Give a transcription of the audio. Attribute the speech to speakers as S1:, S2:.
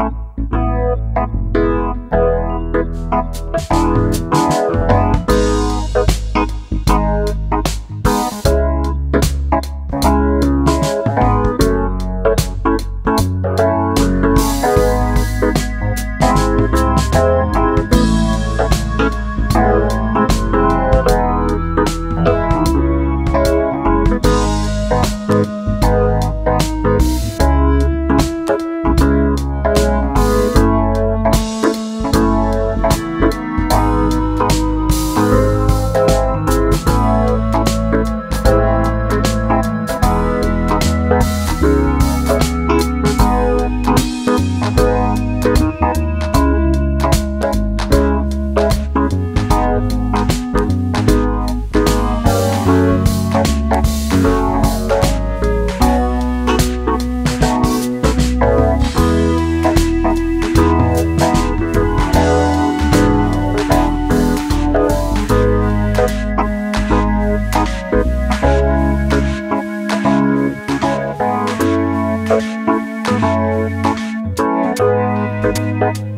S1: Thank you.
S2: Thank